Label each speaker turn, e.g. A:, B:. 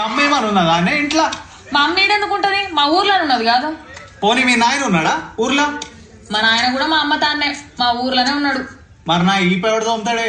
A: అమ్మ ఏమని ఉన్నదా? అనే ఇంట్లో.
B: మా అమ్మ ఏడనుకుంటది మా ఊర్లో ఉన్నది కాదు.
A: పోనీ మీ నాయన ఉన్నాడా? ఊర్లో?
B: మా నాయన కూడా మా అమ్మ తానే మా ఊర్లోనే ఉన్నాడు.
A: మరి నా ఈ పెవడ తోముతాడే?